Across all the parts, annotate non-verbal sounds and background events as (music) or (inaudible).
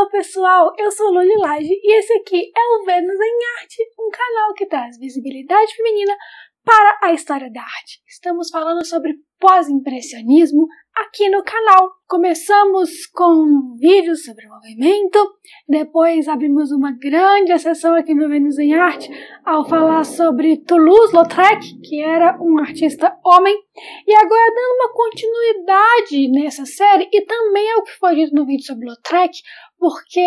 Hello pessoal, eu sou Luli Laje e esse aqui é o Vênus em Arte, um canal que traz visibilidade feminina para a história da arte. Estamos falando sobre pós-impressionismo aqui no canal. Começamos com vídeos sobre movimento, depois abrimos uma grande sessão aqui no Vênus em Arte ao falar sobre Toulouse-Lautrec, que era um artista homem, e agora dando uma continuidade nessa série e também ao que foi dito no vídeo sobre Lautrec, porque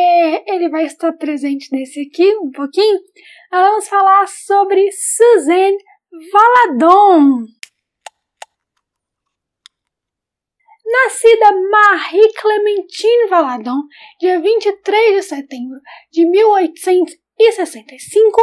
ele vai estar presente nesse aqui um pouquinho. Vamos falar sobre Suzanne Valadon. Nascida Marie Clementine Valadon, dia 23 de setembro de 1865,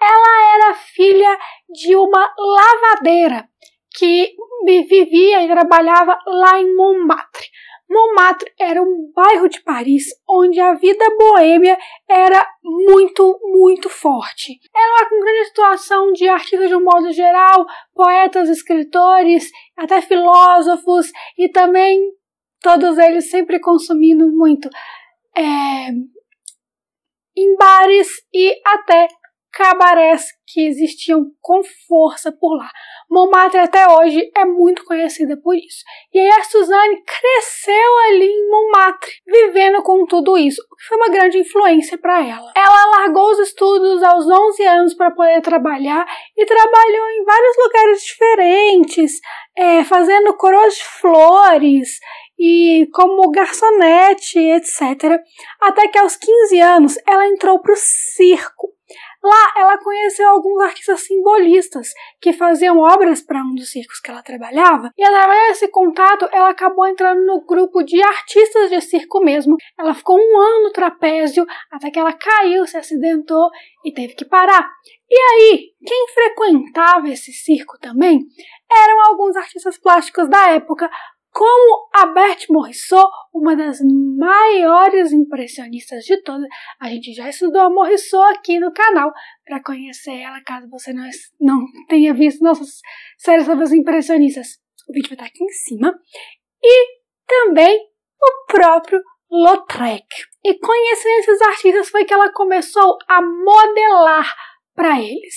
ela era filha de uma lavadeira que vivia e trabalhava lá em Montmartre. Montmartre era um bairro de Paris onde a vida boêmia era muito, muito forte. Era uma grande situação de artistas de um modo geral, poetas, escritores, até filósofos e também todos eles sempre consumindo muito é, em bares e até cabarés que existiam com força por lá. Montmartre até hoje é muito conhecida por isso. E aí a Suzanne cresceu ali em Montmartre, vivendo com tudo isso, o que foi uma grande influência para ela. Ela largou os estudos aos 11 anos para poder trabalhar e trabalhou em vários lugares diferentes, é, fazendo coroas de flores e como garçonete, etc. Até que aos 15 anos ela entrou para o circo Lá ela conheceu alguns artistas simbolistas que faziam obras para um dos circos que ela trabalhava, e através desse contato ela acabou entrando no grupo de artistas de circo mesmo. Ela ficou um ano no trapézio até que ela caiu, se acidentou e teve que parar. E aí, quem frequentava esse circo também eram alguns artistas plásticos da época, como a Berthe Morisot, uma das maiores impressionistas de todas. A gente já estudou a Morisot aqui no canal para conhecer ela, caso você não, não tenha visto nossas séries sobre as impressionistas. O vídeo vai estar aqui em cima. E também o próprio Lautrec. E conhecendo esses artistas foi que ela começou a modelar para eles.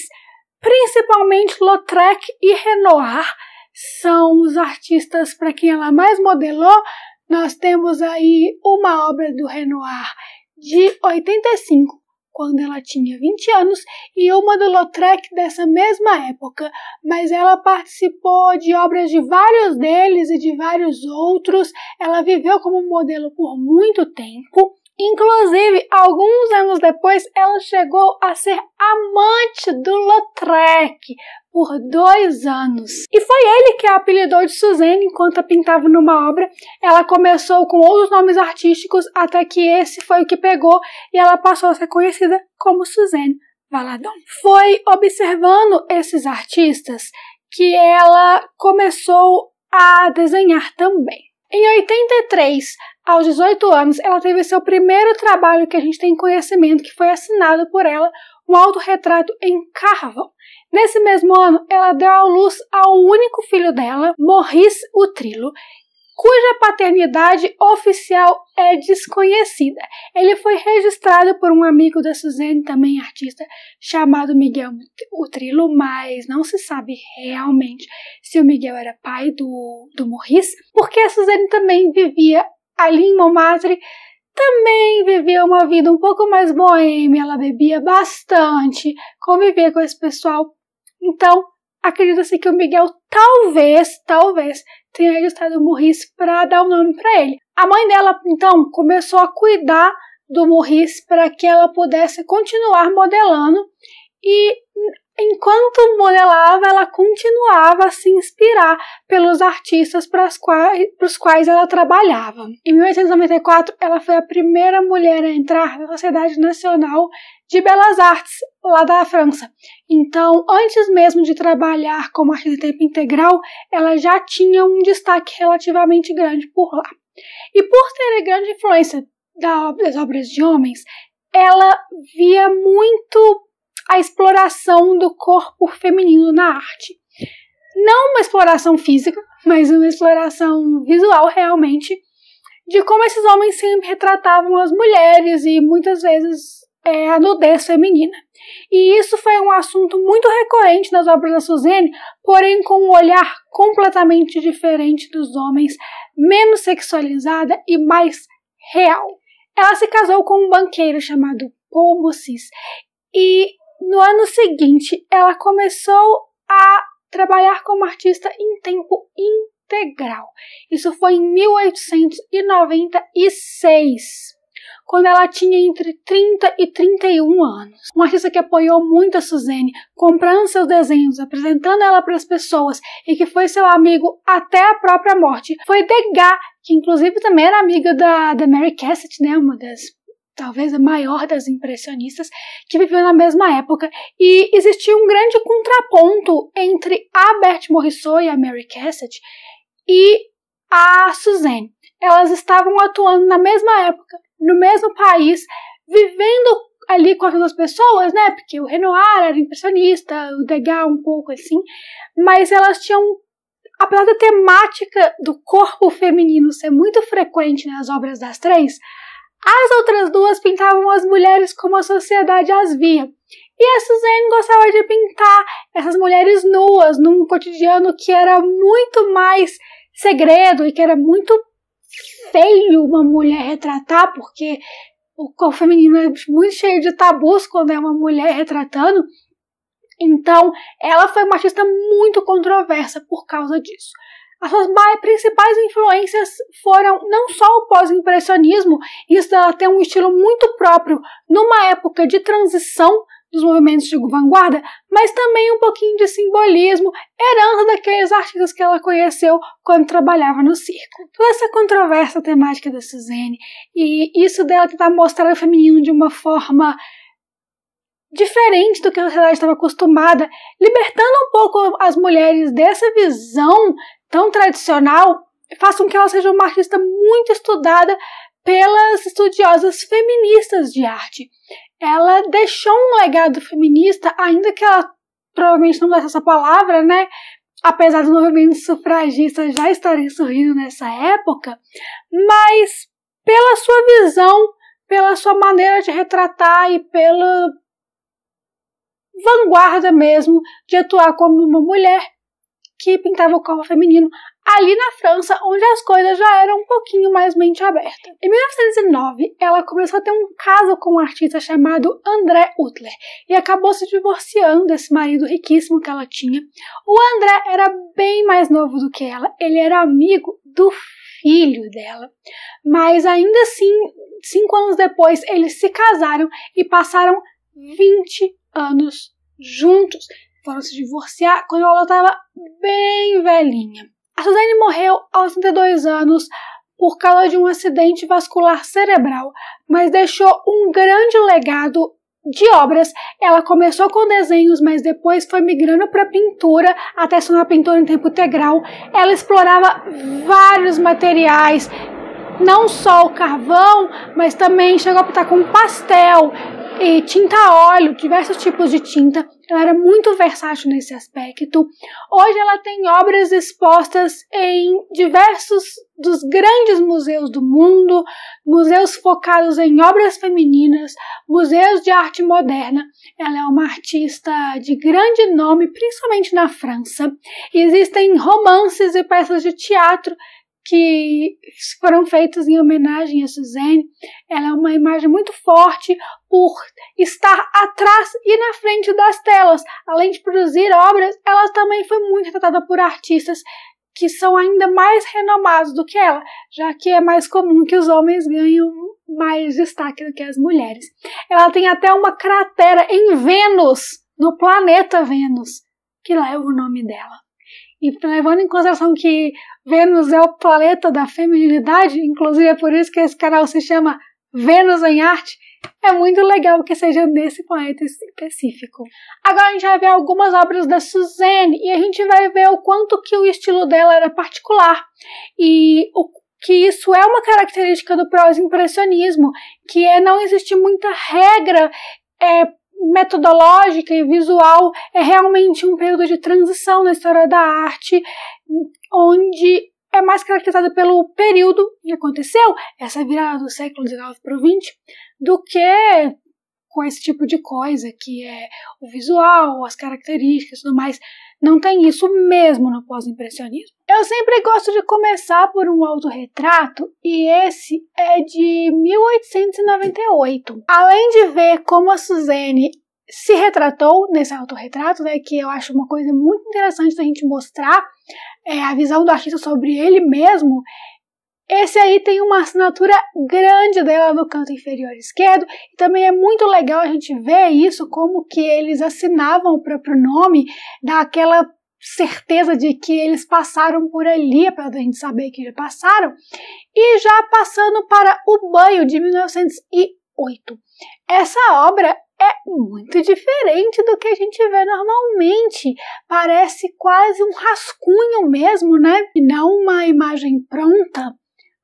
Principalmente Lautrec e Renoir, são os artistas para quem ela mais modelou. Nós temos aí uma obra do Renoir de 85, quando ela tinha 20 anos, e uma do Lautrec dessa mesma época, mas ela participou de obras de vários deles e de vários outros. Ela viveu como modelo por muito tempo. Inclusive, alguns anos depois, ela chegou a ser amante do Lautrec por dois anos. E foi ele que a apelidou de Suzanne enquanto pintava numa obra. Ela começou com outros nomes artísticos até que esse foi o que pegou e ela passou a ser conhecida como Suzanne Valadon. Foi observando esses artistas que ela começou a desenhar também. Em 83, aos 18 anos, ela teve seu primeiro trabalho que a gente tem conhecimento, que foi assinado por ela, um autorretrato em carvão. Nesse mesmo ano, ela deu à luz ao único filho dela, Maurice Utrilo, cuja paternidade oficial é desconhecida. Ele foi registrado por um amigo da Suzane, também artista, chamado Miguel Utrilo, mas não se sabe realmente se o Miguel era pai do, do Maurice, porque a Suzane também vivia ali em Montmartre, também vivia uma vida um pouco mais boêmia, ela bebia bastante, convivia com esse pessoal. Então, acredita-se que o Miguel talvez, talvez, tenha registrado o Maurice para dar o um nome para ele. A mãe dela, então, começou a cuidar do Maurice para que ela pudesse continuar modelando e enquanto modelava, ela continuava a se inspirar pelos artistas para os quais, quais ela trabalhava. Em 1894, ela foi a primeira mulher a entrar na Sociedade Nacional de Belas Artes, lá da França. Então, antes mesmo de trabalhar como artista tempo integral, ela já tinha um destaque relativamente grande por lá. E por ter grande influência das obras de homens, ela via muito a exploração do corpo feminino na arte. Não uma exploração física, mas uma exploração visual realmente de como esses homens sempre retratavam as mulheres e muitas vezes é, a nudez feminina. E isso foi um assunto muito recorrente nas obras da Suzanne, porém com um olhar completamente diferente dos homens, menos sexualizada e mais real. Ela se casou com um banqueiro chamado Paul e no ano seguinte ela começou a trabalhar como artista em tempo integral. Isso foi em 1896 quando ela tinha entre 30 e 31 anos. Uma artista que apoiou muito a Suzanne, comprando seus desenhos, apresentando ela para as pessoas e que foi seu amigo até a própria morte, foi Degas, que inclusive também era amiga da, da Mary Cassatt, né, uma das talvez a maior das impressionistas, que viveu na mesma época, e existia um grande contraponto entre a Berthe Morisot e a Mary Cassatt e a Suzanne. Elas estavam atuando na mesma época, no mesmo país, vivendo ali com as outras pessoas, né? Porque o Renoir era impressionista, o Degas um pouco assim, mas elas tinham, apesar da temática do corpo feminino ser muito frequente nas obras das três, as outras duas pintavam as mulheres como a sociedade as via. E a Suzanne gostava de pintar essas mulheres nuas num cotidiano que era muito mais segredo e que era muito feio uma mulher retratar, porque o corpo feminino é muito cheio de tabus quando é uma mulher retratando. Então, ela foi uma artista muito controversa por causa disso. As suas principais influências foram não só o pós-impressionismo, isso dela ter um estilo muito próprio numa época de transição dos movimentos de vanguarda, mas também um pouquinho de simbolismo, herança daqueles artistas que ela conheceu quando trabalhava no circo. Toda essa controvérsia temática da Suzanne e isso dela tentar mostrar o feminino de uma forma diferente do que a sociedade estava acostumada, libertando um pouco as mulheres dessa visão tão tradicional, faz com que ela seja uma artista muito estudada pelas estudiosas feministas de arte ela deixou um legado feminista, ainda que ela provavelmente não desse essa palavra, né? Apesar do movimento sufragista já estarem surgindo nessa época, mas pela sua visão, pela sua maneira de retratar e pela vanguarda mesmo de atuar como uma mulher que pintava o corpo feminino ali na França, onde as coisas já eram um pouquinho mais mente aberta. Em 1909, ela começou a ter um caso com um artista chamado André Utler e acabou se divorciando desse marido riquíssimo que ela tinha. O André era bem mais novo do que ela, ele era amigo do filho dela, mas ainda assim, cinco anos depois, eles se casaram e passaram 20 anos juntos. Foram se divorciar quando ela estava bem velhinha. A Suzanne morreu aos 32 anos por causa de um acidente vascular cerebral, mas deixou um grande legado de obras. Ela começou com desenhos, mas depois foi migrando para pintura, até ser uma pintura em tempo integral. Ela explorava vários materiais, não só o carvão, mas também chegou a pintar com pastel, e tinta a óleo, diversos tipos de tinta. Ela era muito versátil nesse aspecto. Hoje ela tem obras expostas em diversos dos grandes museus do mundo, museus focados em obras femininas, museus de arte moderna. Ela é uma artista de grande nome, principalmente na França. Existem romances e peças de teatro que foram feitos em homenagem a Suzanne. Ela é uma imagem muito forte por estar atrás e na frente das telas. Além de produzir obras, ela também foi muito retratada por artistas que são ainda mais renomados do que ela, já que é mais comum que os homens ganhem mais destaque do que as mulheres. Ela tem até uma cratera em Vênus, no planeta Vênus, que leva o nome dela. E levando em consideração que Vênus é o planeta da feminilidade, inclusive é por isso que esse canal se chama Vênus em Arte, é muito legal que seja nesse planeta específico. Agora a gente vai ver algumas obras da Suzanne e a gente vai ver o quanto que o estilo dela era particular e o que isso é uma característica do pós-impressionismo, que é não existir muita regra é, metodológica e visual é realmente um período de transição na história da arte, onde é mais caracterizada pelo período que aconteceu, essa virada do século XIX para o XX, do que com esse tipo de coisa, que é o visual, as características e tudo mais. Não tem isso mesmo no pós-impressionismo. Eu sempre gosto de começar por um autorretrato e esse é de 1898. Além de ver como a Suzanne se retratou nesse autorretrato, né, que eu acho uma coisa muito interessante da gente mostrar é, a visão do artista sobre ele mesmo, esse aí tem uma assinatura grande dela no canto inferior esquerdo e também é muito legal a gente ver isso, como que eles assinavam o próprio nome, dá aquela certeza de que eles passaram por ali, para a gente saber que já passaram. E já passando para O Banho, de 1908. Essa obra é muito diferente do que a gente vê normalmente. Parece quase um rascunho mesmo, né? E não uma imagem pronta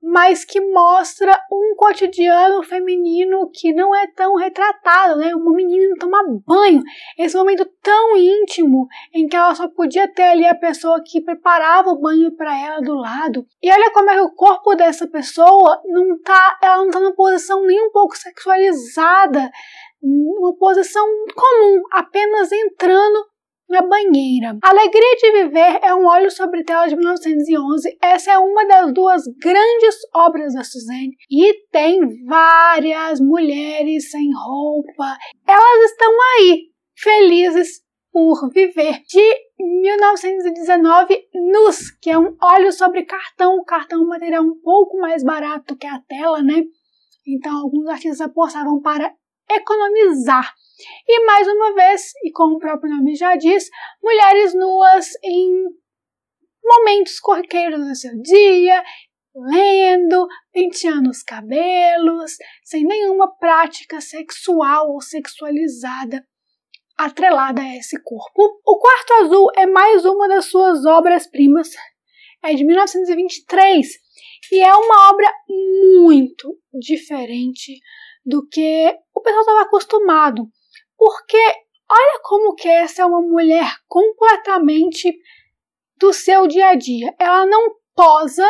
mas que mostra um cotidiano feminino que não é tão retratado, né? Uma menina toma banho, esse momento tão íntimo em que ela só podia ter ali a pessoa que preparava o banho para ela do lado. E olha como é que o corpo dessa pessoa não tá, ela não tá numa posição nem um pouco sexualizada, uma posição comum, apenas entrando na banheira. Alegria de Viver é um óleo sobre tela de 1911. Essa é uma das duas grandes obras da Suzanne e tem várias mulheres sem roupa. Elas estão aí, felizes por viver. De 1919, Nus, que é um óleo sobre cartão. O cartão é um material um pouco mais barato que a tela, né? Então, alguns artistas apostavam para economizar e mais uma vez, e como o próprio nome já diz, mulheres nuas em momentos corriqueiros do seu dia, lendo, penteando os cabelos, sem nenhuma prática sexual ou sexualizada atrelada a esse corpo. O Quarto Azul é mais uma das suas obras-primas, é de 1923 e é uma obra muito diferente do que o pessoal estava acostumado. Porque olha como que essa é uma mulher completamente do seu dia a dia. Ela não posa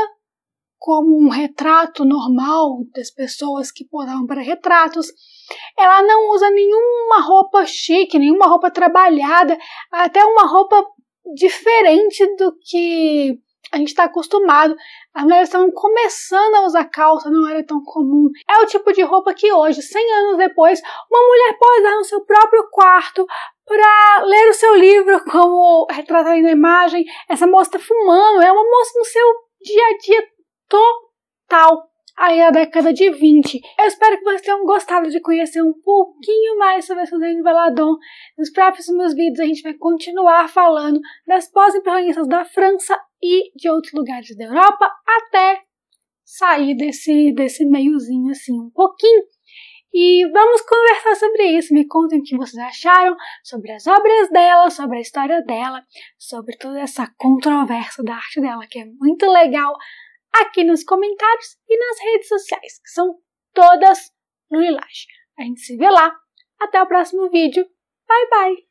como um retrato normal das pessoas que posavam para retratos. Ela não usa nenhuma roupa chique, nenhuma roupa trabalhada, até uma roupa diferente do que a gente está acostumado. As mulheres estavam começando a usar calça, não era tão comum. É o tipo de roupa que hoje, 100 anos depois, uma mulher pode usar no seu próprio quarto para ler o seu livro, (laughs) como retratado na imagem. Essa moça está fumando, é uma moça no seu dia a dia total aí na década de 20. Eu espero que vocês tenham gostado de conhecer um pouquinho mais sobre a Suzane Valadon. Nos próximos vídeos a gente vai continuar falando das pós-impressionistas da França e de outros lugares da Europa até sair desse, desse meiozinho assim um pouquinho. E vamos conversar sobre isso. Me contem o que vocês acharam sobre as obras dela, sobre a história dela, sobre toda essa controvérsia da arte dela, que é muito legal aqui nos comentários e nas redes sociais, que são todas no Lilage. A gente se vê lá. Até o próximo vídeo. Bye bye!